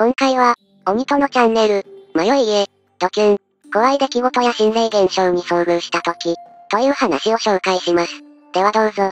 今回は、鬼とのチャンネル、迷い家、ドキュン、怖い出来事や心霊現象に遭遇した時、という話を紹介します。ではどうぞ。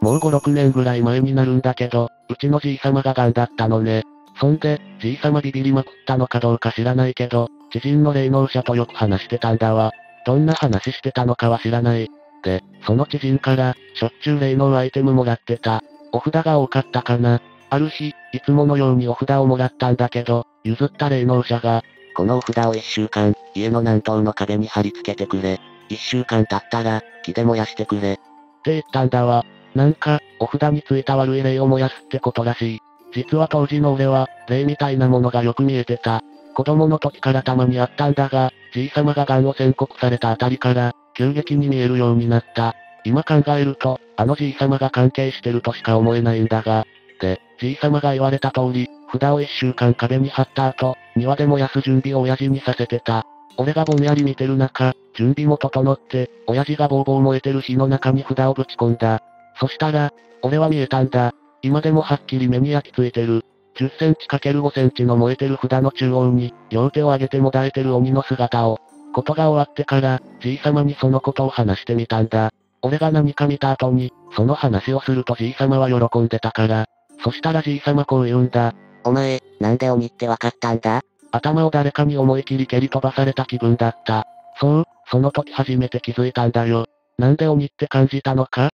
もう5、6年ぐらい前になるんだけど、うちのじい様が癌だったのね。そんで、じい様ビビりまくったのかどうか知らないけど、知人の霊能者とよく話してたんだわ。どんな話してたのかは知らない。で、その知人から、しょっちゅう霊能アイテムもらってた。お札が多かったかな。ある日、いつものようにお札をもらったんだけど、譲った霊能者が、このお札を一週間、家の南東の壁に貼り付けてくれ。一週間経ったら、木で燃やしてくれ。って言ったんだわ。なんか、お札についた悪い霊を燃やすってことらしい。実は当時の俺は、霊みたいなものがよく見えてた。子供の時からたまにあったんだが、じいさまが癌を宣告されたあたりから、急激に見えるようになった。今考えると、あのじいさまが関係してるとしか思えないんだが、で、じいさまが言われた通り、札を一週間壁に貼った後、庭で燃やす準備を親父にさせてた。俺がぼんやり見てる中、準備も整って、親父がボーボー燃えてる火の中に札をぶち込んだ。そしたら、俺は見えたんだ。今でもはっきり目に焼き付いてる。10センチ ×5 センチの燃えてる札の中央に、両手を上げてもだえてる鬼の姿を。ことが終わってから、じいさまにそのことを話してみたんだ。俺が何か見た後に、その話をするとじいさまは喜んでたから。そしたらじいさまこう言うんだ。お前、なんで鬼ってわかったんだ？頭を誰かに思い切り蹴り飛ばされた気分だった。そう、その時初めて気づいたんだよ。なんで鬼って感じたのか？っ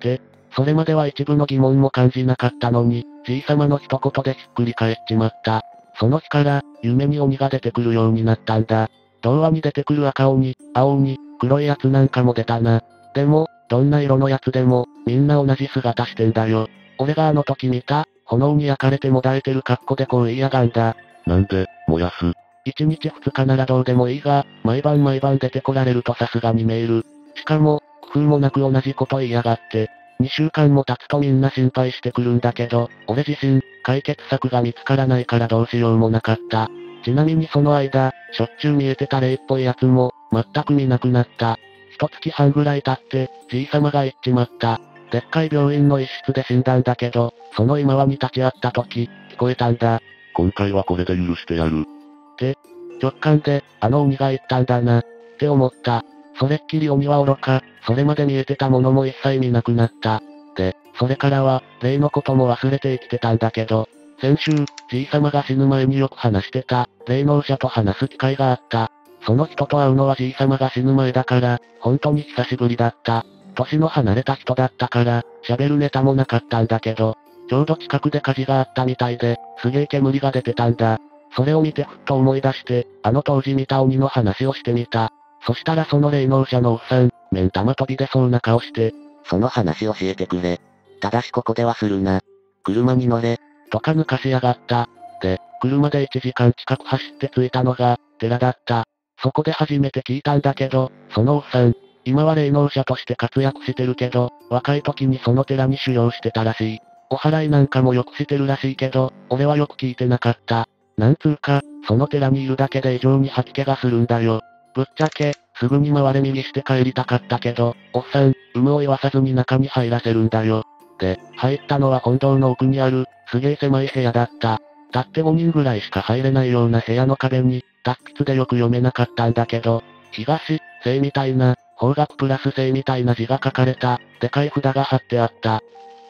て、それまでは一部の疑問も感じなかったのに、じいさまの一言でひっくり返っちまった。その日から、夢に鬼が出てくるようになったんだ。童話に出てくる赤鬼、青鬼、黒いやつなんかも出たな。でも、どんな色のやつでも、みんな同じ姿してんだよ。俺があの時見た、炎に焼かれてもだえてる格好でこう言いやがんだ。なんで、燃やす一日二日ならどうでもいいが、毎晩毎晩出てこられるとさすがにメール。しかも、工夫もなく同じこと言いやがって。2週間も経つとみんな心配してくるんだけど、俺自身、解決策が見つからないからどうしようもなかった。ちなみにその間、しょっちゅう見えてた霊っぽいやつも、全く見なくなった。一月半ぐらい経って、じいさまが言っちまった。でっかい病院の一室で死んだんだけど、その今はに立ち会った時、聞こえたんだ。今回はこれで許してやる。って、直感で、あの鬼が言ったんだな、って思った。それっきり鬼は愚か、それまで見えてたものも一切見なくなった。で、それからは、霊のことも忘れて生きてたんだけど、先週、じいさまが死ぬ前によく話してた、霊能者と話す機会があった。その人と会うのはじいさまが死ぬ前だから、本当に久しぶりだった。年の離れた人だったから、喋るネタもなかったんだけど、ちょうど近くで火事があったみたいで、すげえ煙が出てたんだ。それを見てふっと思い出して、あの当時見た鬼の話をしてみた。そしたらその霊能者のおっさん、目ん玉飛び出そうな顔して、その話教えてくれ。ただしここではするな。車に乗れ。とか抜かしやがった。で、車で1時間近く走って着いたのが、寺だった。そこで初めて聞いたんだけど、そのおっさん、今は霊能者として活躍してるけど、若い時にその寺に修行してたらしい。お祓いなんかもよくしてるらしいけど、俺はよく聞いてなかった。なんつうか、その寺にいるだけで異常に吐き気がするんだよ。ぶっちゃけ、すぐに回れ右して帰りたかったけど、おっさん、有無を言わさずに中に入らせるんだよ。で、入ったのは本堂の奥にある、すげえ狭い部屋だった。たって5人ぐらいしか入れないような部屋の壁に、達筆でよく読めなかったんだけど、東、西みたいな、方角プラス正みたいな字が書かれた、でかい札が貼ってあった。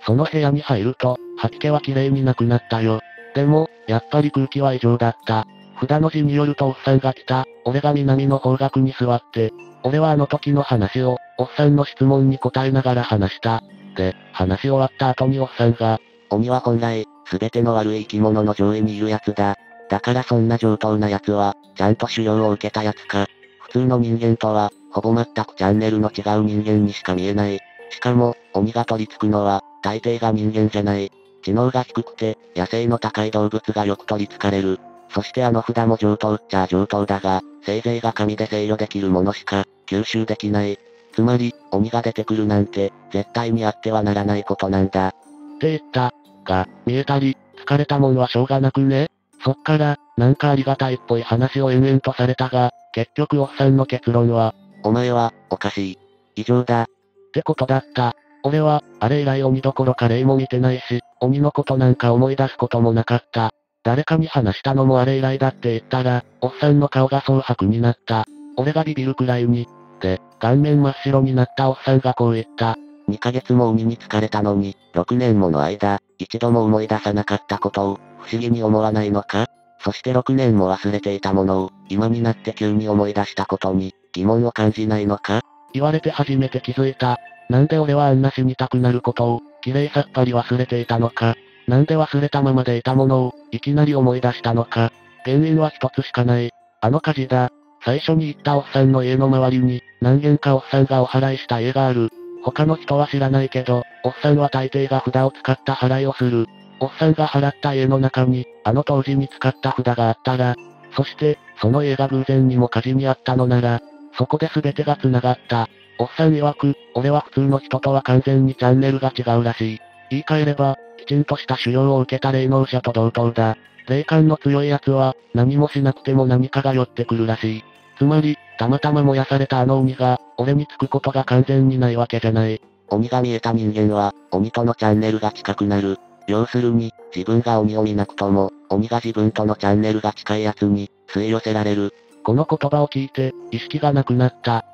その部屋に入ると、吐き気は綺麗になくなったよ。でも、やっぱり空気は異常だった。札の字によるとおっさんが来た、俺が南の方角に座って、俺はあの時の話を、おっさんの質問に答えながら話した。で、話し終わった後におっさんが、鬼は本来、すべての悪い生き物の上位にいる奴だ。だからそんな上等な奴は、ちゃんと修行を受けた奴か。普通の人間とは、ほぼ全くチャンネルの違う人間にしか見えない。しかも、鬼が取り付くのは、大抵が人間じゃない。知能が低くて、野生の高い動物がよく取り付かれる。そしてあの札も上等っちゃ上等だが、せいぜいが紙で制御できるものしか、吸収できない。つまり、鬼が出てくるなんて、絶対にあってはならないことなんだ。って言った。が、見えたり、疲れたもんはしょうがなくね？そっから、なんかありがたいっぽい話を延々とされたが、結局おっさんの結論は、お前は、おかしい。異常だ。ってことだった。俺は、あれ以来鬼どころか霊も見てないし、鬼のことなんか思い出すこともなかった。誰かに話したのもあれ以来だって言ったら、おっさんの顔が蒼白になった。俺がビビるくらいに。で、顔面真っ白になったおっさんがこう言った。2ヶ月も鬼に疲れたのに、6年もの間、一度も思い出さなかったことを、不思議に思わないのか？そして6年も忘れていたものを、今になって急に思い出したことに、疑問を感じないのか？言われて初めて気づいた。なんで俺はあんな死にたくなることを、綺麗さっぱり忘れていたのか？なんで忘れたままでいたものを、いきなり思い出したのか？原因は一つしかない。あの火事だ。最初に言ったおっさんの家の周りに、何軒かおっさんがお祓いした家がある。他の人は知らないけど、おっさんは大抵が札を使った払いをする。おっさんが払った家の中に、あの当時に使った札があったら、そして、その家が偶然にも火事にあったのなら、そこで全てが繋がった。おっさん曰く、俺は普通の人とは完全にチャンネルが違うらしい。言い換えれば、きちんとした修行を受けた霊能者と同等だ。霊感の強い奴は、何もしなくても何かが寄ってくるらしい。つまり、たまたま燃やされたあの鬼が、俺につくことが完全にないわけじゃない。鬼が見えた人間は、鬼とのチャンネルが近くなる。要するに、自分が鬼を見なくとも、鬼が自分とのチャンネルが近い奴に、吸い寄せられる。この言葉を聞いて、意識がなくなった。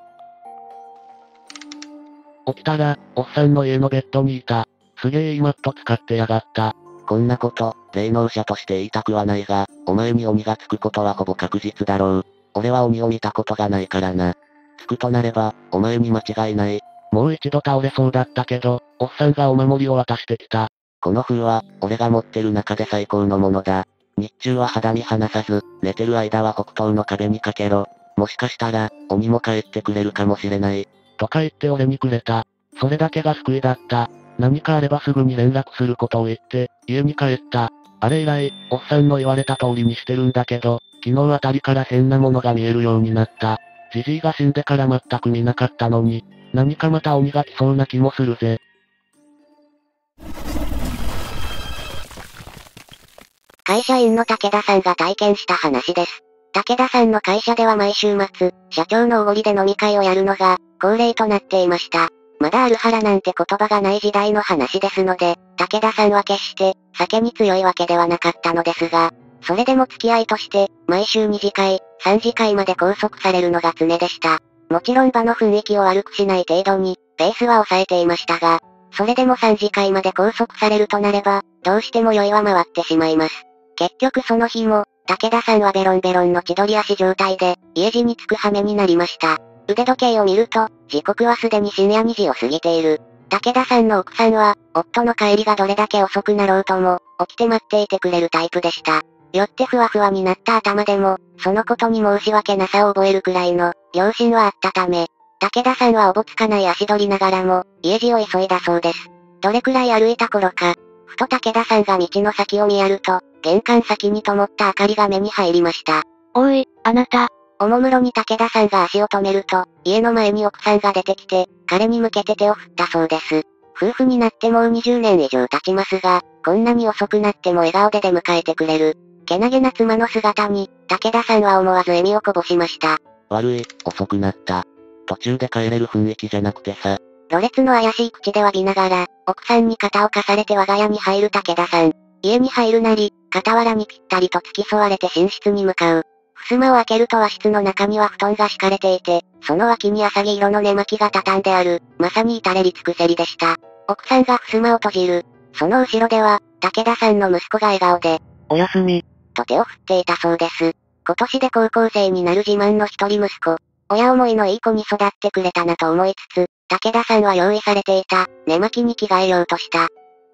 起きたら、おっさんの家のベッドにいた。すげえいいマット使ってやがった。こんなこと、霊能者として言いたくはないが、お前に鬼がつくことはほぼ確実だろう。俺は鬼を見たことがないからな。つくとなれば、お前に間違いない。もう一度倒れそうだったけど、おっさんがお守りを渡してきた。この風は、俺が持ってる中で最高のものだ。日中は肌身離さず、寝てる間は北東の壁にかけろ。もしかしたら、鬼も帰ってくれるかもしれない。とか言って俺にくれた。それだけが救いだった。何かあればすぐに連絡することを言って、家に帰った。あれ以来、おっさんの言われた通りにしてるんだけど、昨日あたりから変なものが見えるようになった。じじいが死んでから全く見なかったのに、何かまた鬼が来そうな気もするぜ。会社員の武田さんが体験した話です。武田さんの会社では毎週末、社長のおごりで飲み会をやるのが、恒例となっていました。まだある腹なんて言葉がない時代の話ですので、武田さんは決して、酒に強いわけではなかったのですが、それでも付き合いとして、毎週2次会、3次会まで拘束されるのが常でした。もちろん場の雰囲気を悪くしない程度に、ペースは抑えていましたが、それでも3次会まで拘束されるとなれば、どうしても酔いは回ってしまいます。結局その日も、武田さんはベロンベロンの千鳥足状態で、家路に着く羽目になりました。腕時計を見ると、時刻はすでに深夜2時を過ぎている。武田さんの奥さんは、夫の帰りがどれだけ遅くなろうとも、起きて待っていてくれるタイプでした。よってふわふわになった頭でも、そのことに申し訳なさを覚えるくらいの、良心はあったため、武田さんはおぼつかない足取りながらも、家路を急いだそうです。どれくらい歩いた頃か、ふと武田さんが道の先を見やると、玄関先に灯った明かりが目に入りました。おい、あなた、おもむろに武田さんが足を止めると、家の前に奥さんが出てきて、彼に向けて手を振ったそうです。夫婦になってもう20年以上経ちますが、こんなに遅くなっても笑顔で出迎えてくれる。けなげな妻の姿に、武田さんは思わず笑みをこぼしました。悪い、遅くなった。途中で帰れる雰囲気じゃなくてさ、ろれつの怪しい口で詫びながら、奥さんに肩を貸されて我が家に入る武田さん。家に入るなり、傍らにぴったりと付き添われて寝室に向かう。襖を開けると和室の中には布団が敷かれていて、その脇に浅木色の寝巻きが畳んである、まさに至れり尽くせりでした。奥さんが襖を閉じる。その後ろでは、武田さんの息子が笑顔で、おやすみ。と手を振っていたそうです。今年で高校生になる自慢の一人息子。親思いのいい子に育ってくれたなと思いつつ、武田さんは用意されていた、寝巻きに着替えようとした。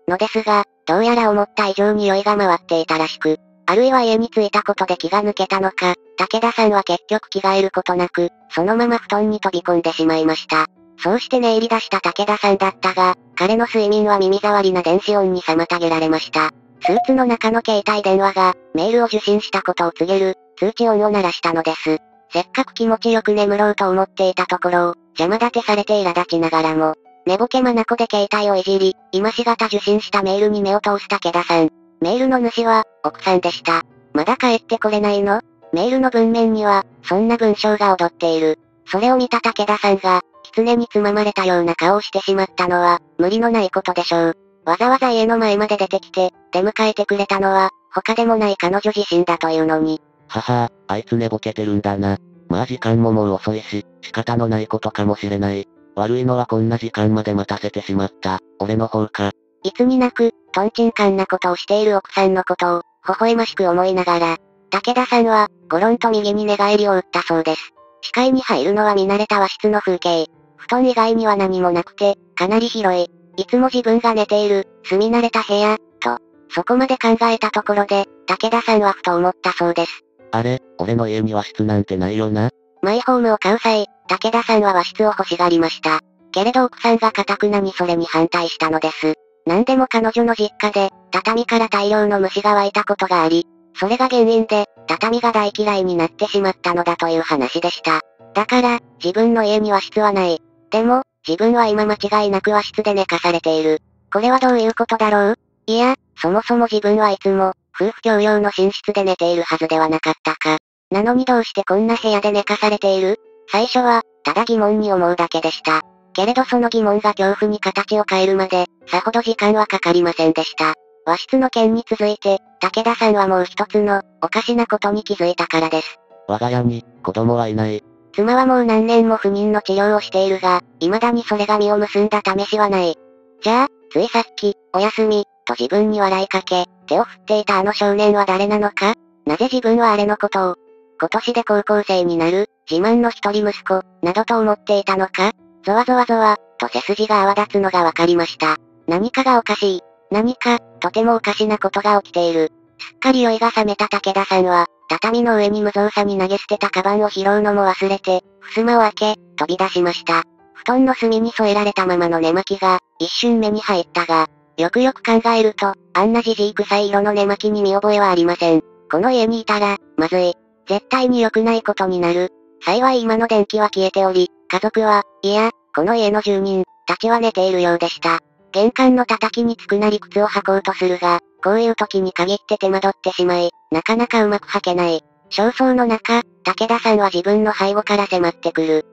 のですが、どうやら思った以上に酔いが回っていたらしく、あるいは家に着いたことで気が抜けたのか、武田さんは結局着替えることなく、そのまま布団に飛び込んでしまいました。そうして寝入り出した武田さんだったが、彼の睡眠は耳障りな電子音に妨げられました。スーツの中の携帯電話が、メールを受信したことを告げる、通知音を鳴らしたのです。せっかく気持ちよく眠ろうと思っていたところを、邪魔立てされて苛立ちながらも、寝ぼけまなこで携帯をいじり、今しがた受信したメールに目を通す武田さん。メールの主は、奥さんでした。まだ帰ってこれないの？メールの文面には、そんな文章が踊っている。それを見た武田さんが、狐につままれたような顔をしてしまったのは、無理のないことでしょう。わざわざ家の前まで出てきて、出迎えてくれたのは、他でもない彼女自身だというのに。ははあいつ寝ぼけてるんだな。まあ時間ももう遅いし、仕方のないことかもしれない。悪いのはこんな時間まで待たせてしまった。俺の方か。いつになく、トンチンカンなことをしている奥さんのことを、微笑ましく思いながら、武田さんは、ゴロンと右に寝返りを打ったそうです。視界に入るのは見慣れた和室の風景。布団以外には何もなくて、かなり広い。いつも自分が寝ている、住み慣れた部屋、と、そこまで考えたところで、武田さんはふと思ったそうです。あれ、俺の家に和室なんてないよな。マイホームを買う際、武田さんは和室を欲しがりました。けれど奥さんが堅くなにそれに反対したのです。何でも彼女の実家で、畳から大量の虫が湧いたことがあり、それが原因で、畳が大嫌いになってしまったのだという話でした。だから、自分の家に和室はない。でも、自分は今間違いなく和室で寝かされている。これはどういうことだろう？いや、そもそも自分はいつも、夫婦共用の寝室で寝ているはずではなかったか。なのにどうしてこんな部屋で寝かされている？最初は、ただ疑問に思うだけでした。けれどその疑問が恐怖に形を変えるまで、さほど時間はかかりませんでした。和室の件に続いて、武田さんはもう一つの、おかしなことに気づいたからです。我が家に、子供はいない。妻はもう何年も不妊の治療をしているが、未だにそれが実を結んだ試しはない。じゃあ、ついさっき、おやすみ、と自分に笑いかけ、手を振っていたあの少年は誰なのか？なぜ自分はあれのことを、今年で高校生になる、自慢の一人息子、などと思っていたのか？ゾワゾワゾワ、と背筋が泡立つのがわかりました。何かがおかしい。何か、とてもおかしなことが起きている。すっかり酔いが覚めた武田さんは、畳の上に無造作に投げ捨てたカバンを拾うのも忘れて、襖を開け、飛び出しました。布団の隅に添えられたままの寝巻きが、一瞬目に入ったが、よくよく考えると、あんなじじい臭い色の寝巻きに見覚えはありません。この家にいたら、まずい。絶対に良くないことになる。幸い今の電気は消えており、家族は、いや、この家の住人、たちは寝ているようでした。玄関の叩きにつくなり靴を履こうとするが、こういう時に限って手間取ってしまい、なかなかうまく履けない。焦燥の中、武田さんは自分の背後から迫ってくる。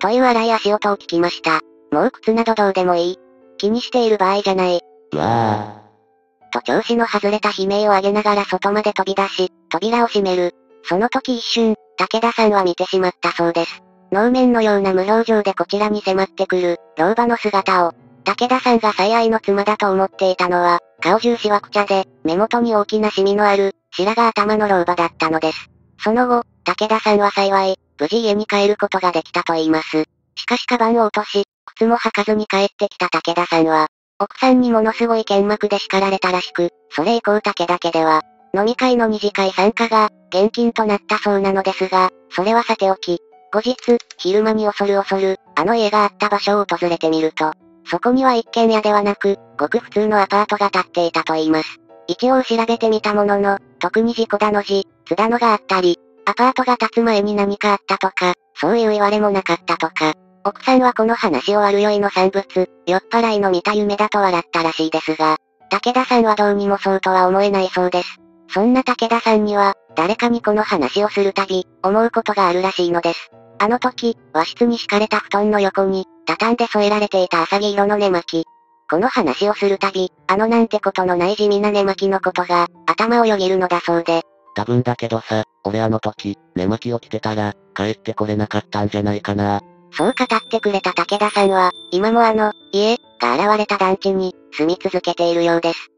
という荒い足音を聞きました。もう靴などどうでもいい。気にしている場合じゃない。うわぁ。と調子の外れた悲鳴を上げながら外まで飛び出し、扉を閉める。その時一瞬、武田さんは見てしまったそうです。能面のような無表情でこちらに迫ってくる、老婆の姿を、武田さんが最愛の妻だと思っていたのは、顔中しわくちゃで、目元に大きなシミのある、白髪頭の老婆だったのです。その後、武田さんは幸い、無事家に帰ることができたと言います。しかしカバンを落とし、靴も履かずに帰ってきた武田さんは、奥さんにものすごい剣幕で叱られたらしく、それ以降武田家では、飲み会の二次会参加が、現金となったそうなのですが、それはさておき、後日、昼間に恐る恐る、あの家があった場所を訪れてみると、そこには一軒家ではなく、ごく普通のアパートが建っていたと言います。一応調べてみたものの、特に事故だの字、津田のがあったり、アパートが建つ前に何かあったとか、そういう言われもなかったとか、奥さんはこの話を悪酔いの産物、酔っ払いの見た夢だと笑ったらしいですが、武田さんはどうにもそうとは思えないそうです。そんな武田さんには、誰かにこの話をするたび、思うことがあるらしいのです。あの時、和室に敷かれた布団の横に、畳んで添えられていた浅木色の寝巻き。この話をするたび、あのなんてことのない地味な寝巻きのことが、頭をよぎるのだそうで。多分だけどさ、俺あの時、寝巻きを着てたら、帰ってこれなかったんじゃないかな。そう語ってくれた武田さんは、今もあの、家、が現れた団地に、住み続けているようです。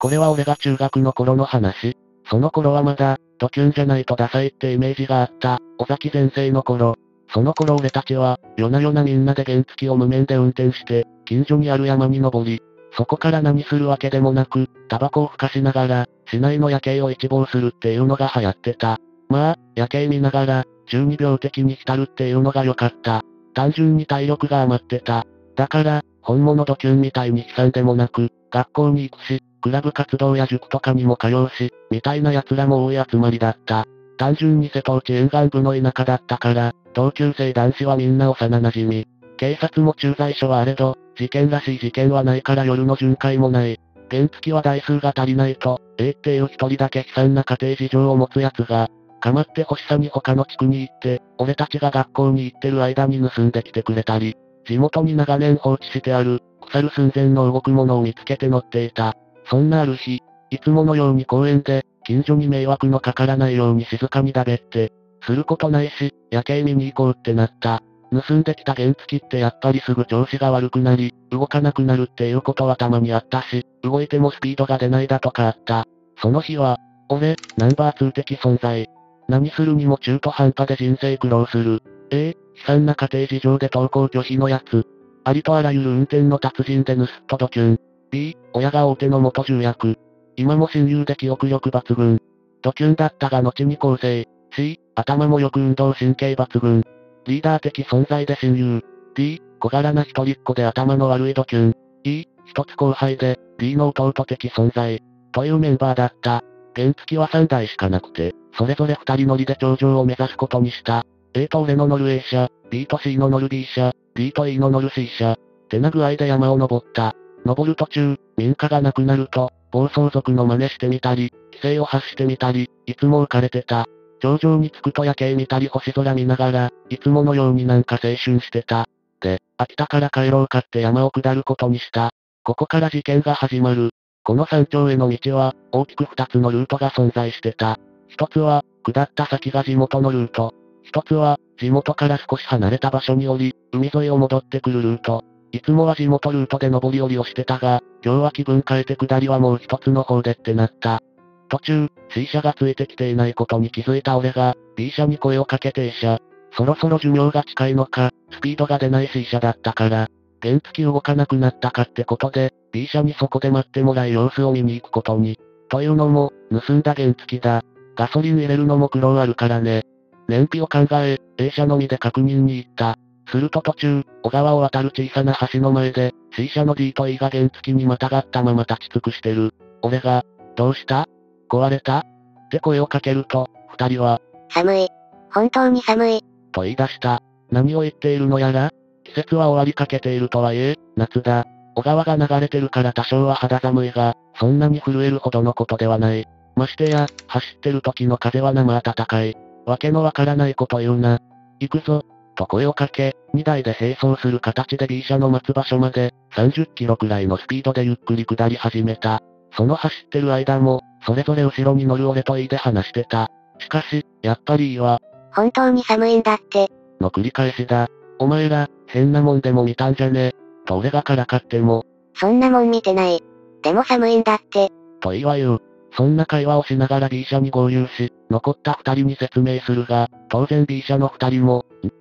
これは俺が中学の頃の話。その頃はまだ、ドキュンじゃないとダサいってイメージがあった、尾崎先生の頃。その頃俺たちは、夜な夜なみんなで原付を無免で運転して、近所にある山に登り、そこから何するわけでもなく、タバコをふかしながら、市内の夜景を一望するっていうのが流行ってた。まあ、夜景見ながら、12秒的に浸るっていうのが良かった。単純に体力が余ってた。だから、本物ドキュンみたいに悲惨でもなく、学校に行くし、クラブ活動や塾とかにも通うし、みたいな奴らも多い集まりだった。単純に瀬戸内沿岸部の田舎だったから、同級生男子はみんな幼馴染み。警察も駐在所はあれど、事件らしい事件はないから夜の巡回もない。原付は台数が足りないと、A っていう一人だけ悲惨な家庭事情を持つ奴が、かまって欲しさに他の地区に行って、俺たちが学校に行ってる間に盗んできてくれたり、地元に長年放置してある、腐る寸前の動くものを見つけて乗っていた。そんなある日、いつものように公園で、近所に迷惑のかからないように静かにだべって、することないし、夜景見に行こうってなった。盗んできた原付ってやっぱりすぐ調子が悪くなり、動かなくなるっていうことはたまにあったし、動いてもスピードが出ないだとかあった。その日は、俺、ナンバー2的存在。何するにも中途半端で人生苦労する。A、悲惨な家庭事情で登校拒否のやつ。ありとあらゆる運転の達人で盗っとドキュン。B、親が大手の元重役。今も親友で記憶力抜群。ドキュンだったが後に構成。C、頭もよく運動神経抜群。リーダー的存在で親友。D、小柄な一人っ子で頭の悪いドキュン。E、一つ後輩で、D の弟的存在。というメンバーだった。原付は3台しかなくて、それぞれ2人乗りで頂上を目指すことにした。A と俺の乗る A 車、B と C の乗る B 車、D と E の乗る C 車。てな具合で山を登った。登る途中、民家がなくなると、暴走族の真似してみたり、規制を発してみたり、いつも浮かれてた。頂上に着くと夜景見たり星空見ながら、いつものようになんか青春してた。で、秋田から帰ろうかって山を下ることにした。ここから事件が始まる。この山頂への道は、大きく二つのルートが存在してた。一つは、下った先が地元のルート。一つは、地元から少し離れた場所に降り、海沿いを戻ってくるルート。いつもは地元ルートで上り下りをしてたが、今日は気分変えて下りはもう一つの方でってなった。途中、C 車がついてきていないことに気づいた俺が、B 車に声をかけ停車。そろそろ寿命が近いのか、スピードが出ない C 車だったから、原付き動かなくなったかってことで、B 車にそこで待ってもらい様子を見に行くことに。というのも、盗んだ原付きだ。ガソリン入れるのも苦労あるからね。燃費を考え、A 車のみで確認に行った。すると途中、小川を渡る小さな橋の前で、C 車の D と E が原付にまたがったまま立ち尽くしてる。俺が、どうした？壊れた？って声をかけると、二人は、寒い。本当に寒い。と言い出した。何を言っているのやら季節は終わりかけているとはいえ、夏だ。小川が流れてるから多少は肌寒いが、そんなに震えるほどのことではない。ましてや、走ってる時の風は生暖かい。わけのわからないこと言うな。行くぞ、と声をかけ、2台で並走する形で B 車の待つ場所まで、30キロくらいのスピードでゆっくり下り始めた。その走ってる間も、それぞれ後ろに乗る俺といいで話してた。しかし、やっぱりいいわ。本当に寒いんだって。の繰り返しだ。お前ら、変なもんでも見たんじゃねと俺がからかっても。そんなもん見てない。でも寒いんだって。と言わ言う。そんな会話をしながら B 社に合流し、残った二人に説明するが、当然 B 社の二人も、ん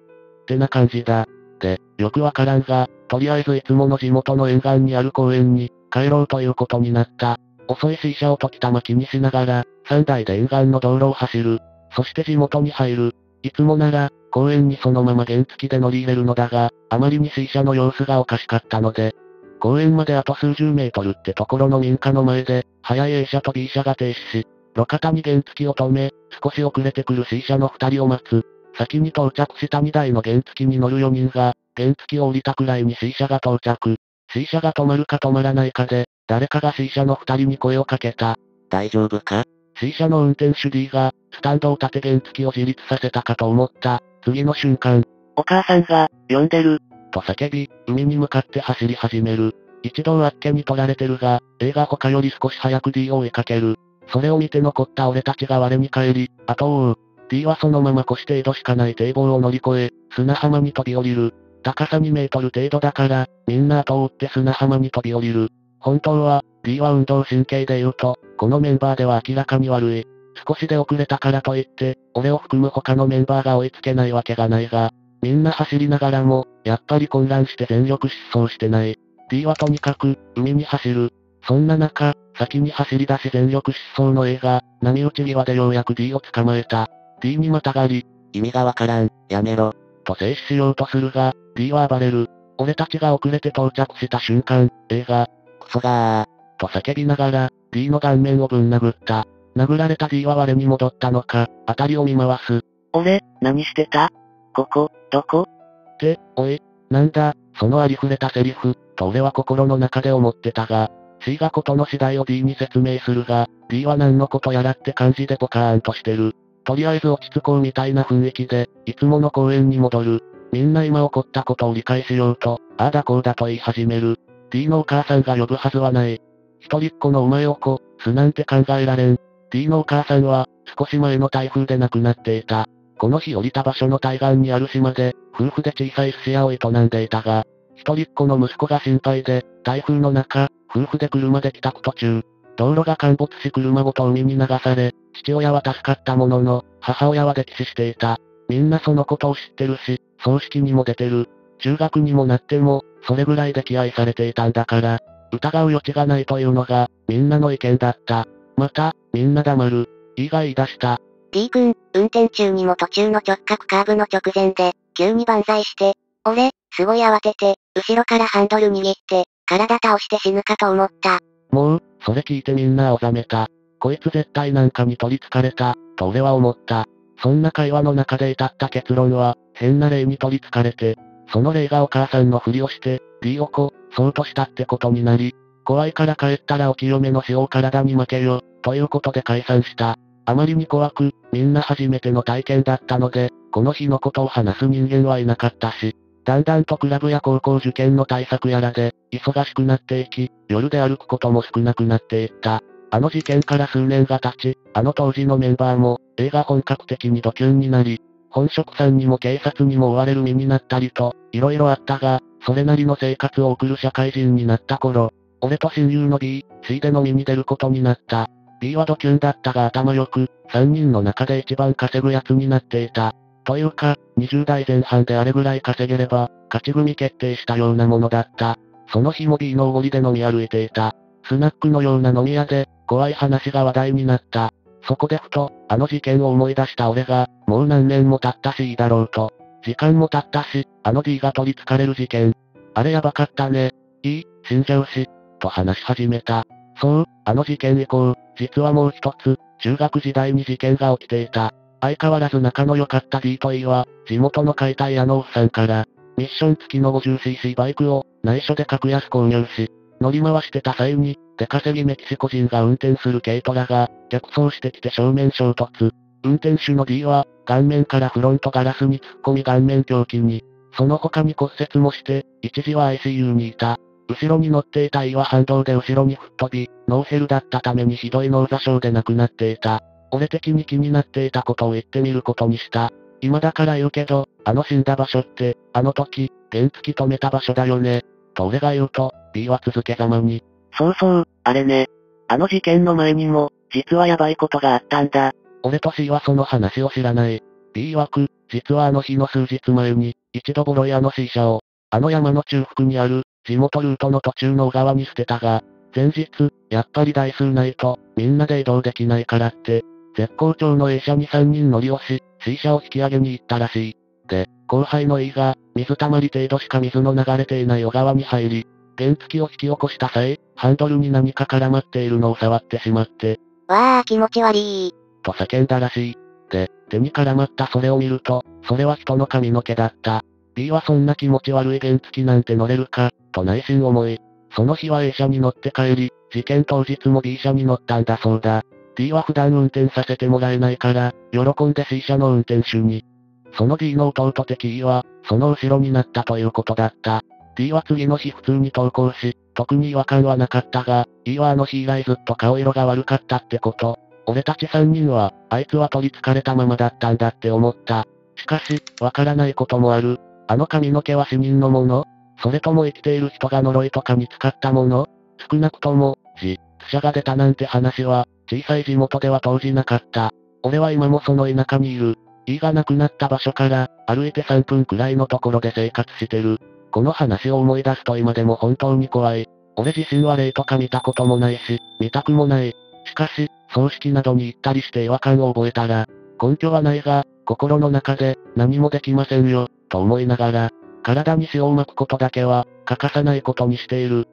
ってな感じだ。で、よくわからんが、とりあえずいつもの地元の沿岸にある公園に、帰ろうということになった。遅い C 車を時たま気にしながら、3台で沿岸の道路を走る。そして地元に入る。いつもなら、公園にそのまま原付で乗り入れるのだが、あまりに C 車の様子がおかしかったので、公園まであと数十メートルってところの民家の前で、早い A 車と B 車が停止し、路肩に原付を止め、少し遅れてくる C 車の二人を待つ。先に到着した2台の原付に乗る4人が、原付を降りたくらいに C 車が到着。C 車が止まるか止まらないかで、誰かが C 車の二人に声をかけた。大丈夫か ?C 車の運転手 D が、スタンドを立て原付を自立させたかと思った。次の瞬間。お母さんが、呼んでる。と叫び、海に向かって走り始める。一度あっけに取られてるが、A が他より少し早く D を追いかける。それを見て残った俺たちが我に返り、後を追う。D はそのまま腰程度しかない堤防を乗り越え、砂浜に飛び降りる。高さ2メートル程度だから、みんな後を追って砂浜に飛び降りる。本当は、D は運動神経で言うと、このメンバーでは明らかに悪い。少しで遅れたからといって、俺を含む他のメンバーが追いつけないわけがないが、みんな走りながらも、やっぱり混乱して全力疾走してない。D はとにかく、海に走る。そんな中、先に走り出し全力疾走の A が、波打ち際でようやく D を捕まえた。D にまたがり、意味がわからん、やめろ。と静止しようとするが、D は暴れる。俺たちが遅れて到着した瞬間、A が、クソがー、と叫びながら、D の顔面をぶん殴った。殴られた D は我に戻ったのか、辺りを見回す。俺、何してた？ここ、どこ？って、おい、なんだ、そのありふれたセリフ、と俺は心の中で思ってたが、C がことの次第を D に説明するが、D は何のことやらって感じでポカーンとしてる。とりあえず落ち着こうみたいな雰囲気で、いつもの公園に戻る。みんな今起こったことを理解しようと、ああだこうだと言い始める。D のお母さんが呼ぶはずはない。一人っ子のお前を子、すなんて考えられん。D のお母さんは、少し前の台風で亡くなっていた。この日降りた場所の対岸にある島で、夫婦で小さい寿司屋を営んでいたが、一人っ子の息子が心配で、台風の中、夫婦で車で帰宅途中、道路が陥没し車ごと海に流され、父親は助かったものの、母親は溺死していた。みんなそのことを知ってるし、葬式にも出てる。中学にもなっても、それぐらい溺愛されていたんだから、疑う余地がないというのが、みんなの意見だった。また、みんな黙る。E が言い出した。D 君、運転中にも途中の直角カーブの直前で、急に万歳して、俺、すごい慌てて、後ろからハンドル握って、体倒して死ぬかと思った。もう、それ聞いてみんな青ざめた。こいつ絶対なんかに取り憑かれた、と俺は思った。そんな会話の中で至った結論は、変な霊に取り憑かれて、その霊がお母さんのふりをして、D をこ、そうとしたってことになり、怖いから帰ったらお清めの死を体に負けよ、ということで解散した。あまりに怖く、みんな初めての体験だったので、この日のことを話す人間はいなかったし、だんだんとクラブや高校受験の対策やらで、忙しくなっていき、夜で歩くことも少なくなっていった。あの事件から数年が経ち、あの当時のメンバーも、映画本格的にドキュンになり、本職さんにも警察にも追われる身になったりと、色々あったが、それなりの生活を送る社会人になった頃、俺と親友の B、C で飲みに出ることになった。B はドキュンだったが頭良く、3人の中で一番稼ぐやつになっていた。というか、20代前半であれぐらい稼げれば、勝ち組決定したようなものだった。その日も B のおごりで飲み歩いていた。スナックのような飲み屋で、怖い話が話題になった。そこでふと、あの事件を思い出した俺が、もう何年も経ったしいいだろうと。時間も経ったし、あの D が取り憑かれる事件。あれやばかったね。いい、死んじゃうし、と話し始めた。そう、あの事件以降、実はもう一つ、中学時代に事件が起きていた。相変わらず仲の良かった D と E は、地元の解体屋のおっさんから、ミッション付きの 50cc バイクを、内緒で格安購入し、乗り回してた際に、出稼ぎメキシコ人が運転する軽トラが、逆走してきて正面衝突。運転手の D は、顔面からフロントガラスに突っ込み顔面狂気に、その他に骨折もして、一時は ICU にいた。後ろに乗っていた E は反動で後ろに吹っ飛び、ノーヘルだったためにひどい脳挫傷で亡くなっていた。俺的に気になっていたことを言ってみることにした。今だから言うけど、あの死んだ場所って、あの時、原付止めた場所だよね。と俺が言うと、B は続けざまに。そうそう、あれね。あの事件の前にも、実はやばいことがあったんだ。俺と C はその話を知らない。B 曰く、実はあの日の数日前に、一度ボロ屋の C 車を、あの山の中腹にある、地元ルートの途中の小川に捨てたが、前日、やっぱり台数ないと、みんなで移動できないからって、絶好調の A 車に3人乗り押し、C 車を引き上げに行ったらしい。で、後輩の E が、水たまり程度しか水の流れていない小川に入り、原付を引き起こした際、ハンドルに何か絡まっているのを触ってしまって、わあ気持ち悪いと叫んだらしい。で、手に絡まったそれを見ると、それは人の髪の毛だった。B はそんな気持ち悪い原付なんて乗れるか、と内心思い。その日は A 車に乗って帰り、事件当日も B 車に乗ったんだそうだ。D は普段運転させてもらえないから、喜んで C 車の運転手に。その D の弟的 E は、その後ろになったということだった。D は次の日普通に投稿し、特に違和感はなかったが、E はあの日以来ずっと顔色が悪かったってこと。俺たち3人は、あいつは取り憑かれたままだったんだって思った。しかし、わからないこともある。あの髪の毛は死人のものそれとも生きている人が呪いとかに使ったもの少なくとも、じ、死者が出たなんて話は、小さい地元では当時なかった。俺は今もその田舎にいる。E が亡くなった場所から、歩いて3分くらいのところで生活してる。この話を思い出すと今でも本当に怖い。俺自身は霊とか見たこともないし、見たくもない。しかし、葬式などに行ったりして違和感を覚えたら、根拠はないが、心の中で、何もできませんよ、と思いながら、体に塩を巻くことだけは、欠かさないことにしている。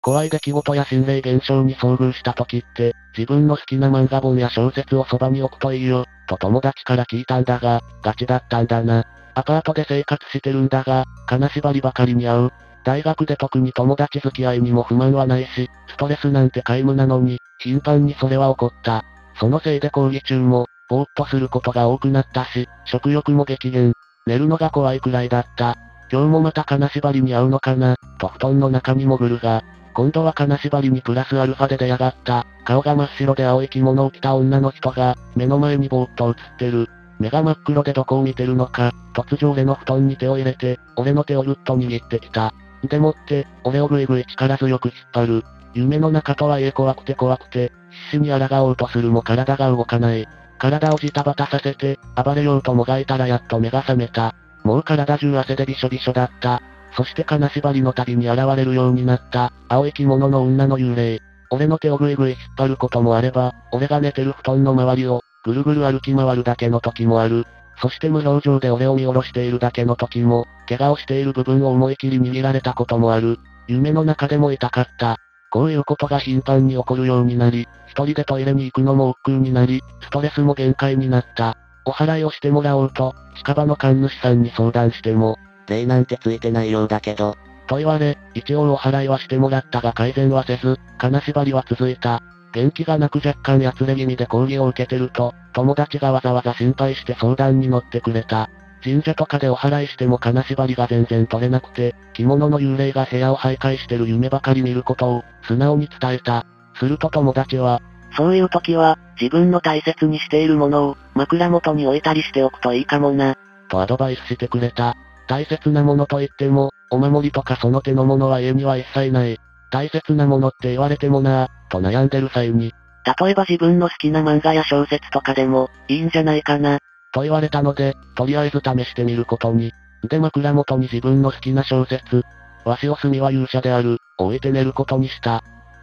怖い出来事や心霊現象に遭遇した時って、自分の好きな漫画本や小説をそばに置くといいよ、と友達から聞いたんだが、ガチだったんだな。アパートで生活してるんだが、金縛りばかりに遭う。大学で特に友達付き合いにも不満はないし、ストレスなんて皆無なのに、頻繁にそれは起こった。そのせいで講義中も、ぼーっとすることが多くなったし、食欲も激減。寝るのが怖いくらいだった。今日もまた金縛りに遭うのかな、と布団の中に潜るが、今度は金縛りにプラスアルファで出やがった、顔が真っ白で青い着物を着た女の人が、目の前にぼーっと映ってる。目が真っ黒でどこを見てるのか、突如俺の布団に手を入れて、俺の手をぐっと握ってきた。でもって、俺をぐいぐい力強く引っ張る。夢の中とはいえ怖くて怖くて、必死に抗おうとするも体が動かない。体をジタバタさせて、暴れようともがいたらやっと目が覚めた。もう体中汗でびしょびしょだった。そして金縛りの旅に現れるようになった、青い着物の女の幽霊。俺の手をぐいぐい引っ張ることもあれば、俺が寝てる布団の周りを、ぐるぐる歩き回るだけの時もある。そして無表情で俺を見下ろしているだけの時も、怪我をしている部分を思い切り握られたこともある。夢の中でも痛かった。こういうことが頻繁に起こるようになり、一人でトイレに行くのも億劫になり、ストレスも限界になった。お払いをしてもらおうと、近場の神主さんに相談しても、霊なんてついてないようだけど、と言われ、一応お払いはしてもらったが改善はせず、金縛りは続いた。元気がなく若干やつれ気味で講義を受けてると、友達がわざわざ心配して相談に乗ってくれた。神社とかでお祓いしても金縛りが全然取れなくて、着物の幽霊が部屋を徘徊してる夢ばかり見ることを、素直に伝えた。すると友達は、そういう時は、自分の大切にしているものを、枕元に置いたりしておくといいかもな。とアドバイスしてくれた。大切なものといっても、お守りとかその手のものは家には一切ない。大切なものって言われてもなぁ、と悩んでる際に。例えば自分の好きな漫画や小説とかでも、いいんじゃないかな。と言われたので、とりあえず試してみることに。で枕元に自分の好きな小説、わしおすみは勇者である、を置いて寝ることにした。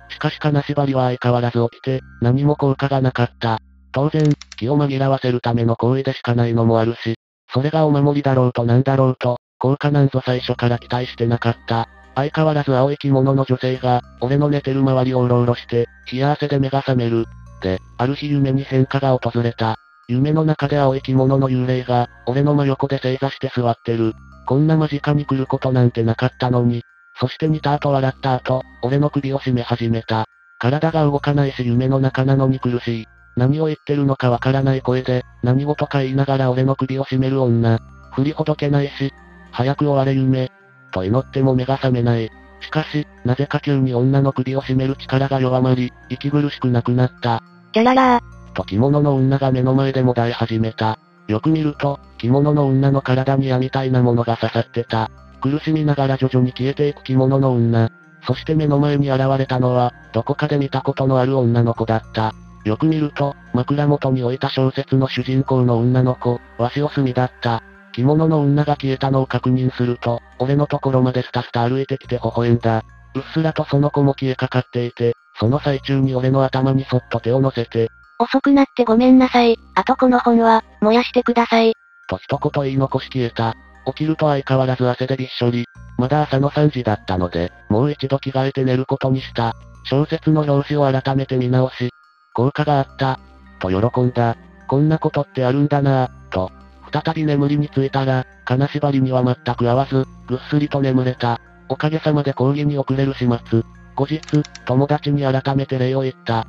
しかし金縛りは相変わらず起きて、何も効果がなかった。当然、気を紛らわせるための行為でしかないのもあるし、それがお守りだろうとなんだろうと、効果なんぞ最初から期待してなかった。相変わらず青い着物の女性が、俺の寝てる周りをうろうろして、冷や汗で目が覚める。で、ある日夢に変化が訪れた。夢の中で青い着物の幽霊が、俺の真横で正座して座ってる。こんな間近に来ることなんてなかったのに。そして見た後笑った後、俺の首を絞め始めた。体が動かないし夢の中なのに苦しい。何を言ってるのかわからない声で、何事か言いながら俺の首を絞める女。振りほどけないし、早く終われ夢。と祈っても目が覚めない。しかし、なぜか急に女の首を絞める力が弱まり、息苦しくなくなった。キャララー。と着物の女が目の前でもだえ始めた。よく見ると、着物の女の体に矢みたいなものが刺さってた。苦しみながら徐々に消えていく着物の女。そして目の前に現れたのは、どこかで見たことのある女の子だった。よく見ると、枕元に置いた小説の主人公の女の子、わしおすみだった。着物の女が消えたのを確認すると、俺のところまでスタスタ歩いてきて微笑んだ。うっすらとその子も消えかかっていて、その最中に俺の頭にそっと手を乗せて、遅くなってごめんなさい。あとこの本は、燃やしてください。と一言言い残し消えた。起きると相変わらず汗でびっしょり。まだ朝の3時だったので、もう一度着替えて寝ることにした。小説の表紙を改めて見直し、効果があった。と喜んだ。こんなことってあるんだなぁ、と。再び眠りについたら、金縛りには全く合わず、ぐっすりと眠れた。おかげさまで講義に遅れる始末。後日、友達に改めて礼を言った。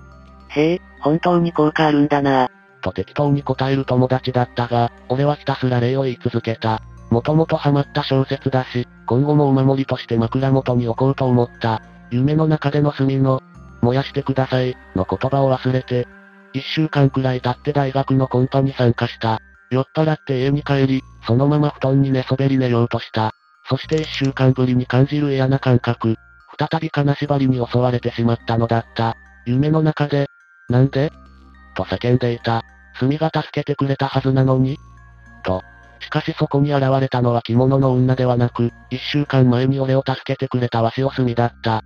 へえ、本当に効果あるんだなと適当に答える友達だったが、俺はひたすら礼を言い続けた。もともとハマった小説だし、今後もお守りとして枕元に置こうと思った。夢の中での炭の、燃やしてください、の言葉を忘れて、一週間くらい経って大学のコンパに参加した。酔っ払って家に帰り、そのまま布団に寝そべり寝ようとした。そして一週間ぶりに感じる嫌な感覚。再び金縛りに襲われてしまったのだった。夢の中で、なんで？と叫んでいた。炭が助けてくれたはずなのにと。しかしそこに現れたのは着物の女ではなく、一週間前に俺を助けてくれたわしおすみだった。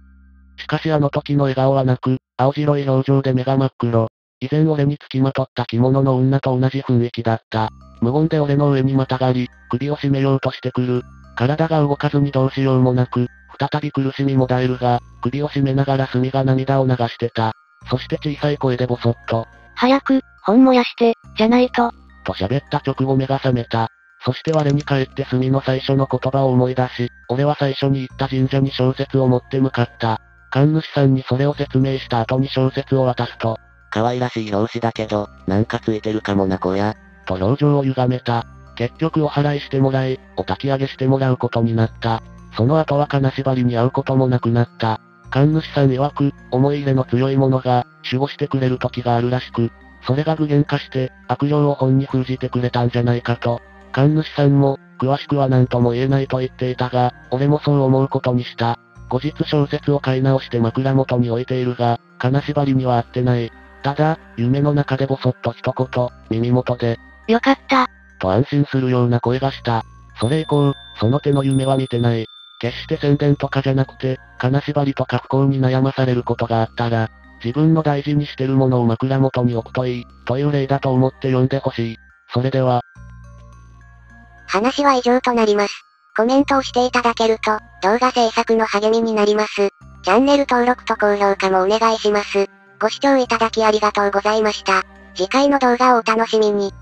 しかしあの時の笑顔はなく、青白い表情で目が真っ黒。以前俺に付きまとった着物の女と同じ雰囲気だった。無言で俺の上にまたがり、首を絞めようとしてくる。体が動かずにどうしようもなく、再び苦しみもだえるが、首を絞めながら炭が涙を流してた。そして小さい声でぼそっと。早く、本燃やして、じゃないと。と喋った直後目が覚めた。そして我に返って墨の最初の言葉を思い出し、俺は最初に行った神社に小説を持って向かった。神主さんにそれを説明した後に小説を渡すと、可愛らしい表紙だけど、なんかついてるかもなこや。と表情を歪めた。結局お払いしてもらい、お焚き上げしてもらうことになった。その後は金縛りに会うこともなくなった。神主さん曰く、思い入れの強い者が、守護してくれる時があるらしく、それが具現化して、悪霊を本に封じてくれたんじゃないかと。神主さんも、詳しくは何とも言えないと言っていたが、俺もそう思うことにした。後日小説を買い直して枕元に置いているが、金縛りには合ってない。ただ、夢の中でぼそっと一言、耳元で、よかった。と安心するような声がした。それ以降、その手の夢は見てない。決して宣伝とかじゃなくて、金縛りとか不幸に悩まされることがあったら、自分の大事にしてるものを枕元に置くといい、という例だと思って読んでほしい。それでは、話は以上となります。コメントをしていただけると、動画制作の励みになります。チャンネル登録と高評価もお願いします。ご視聴いただきありがとうございました。次回の動画をお楽しみに。